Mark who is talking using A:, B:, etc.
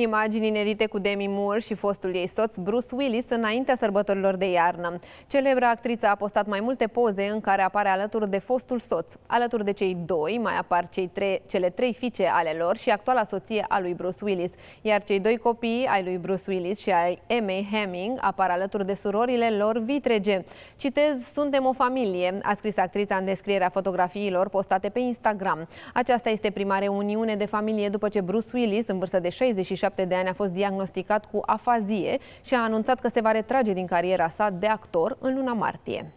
A: Imagini inedite cu Demi Moore și fostul ei soț Bruce Willis înaintea sărbătorilor de iarnă. Celebra actriță a postat mai multe poze în care apare alături de fostul soț. Alături de cei doi mai apar cei trei, cele trei fiice ale lor și actuala soție a lui Bruce Willis, iar cei doi copii ai lui Bruce Willis și ai Emmy Hemming apar alături de surorile lor vitrege. Citez, suntem o familie, a scris actrița în descrierea fotografiilor postate pe Instagram. Aceasta este prima reuniune de familie după ce Bruce Willis, în vârstă de 67 de ani, a fost diagnosticat cu afazie și a anunțat că se va retrage din cariera sa de actor în luna martie.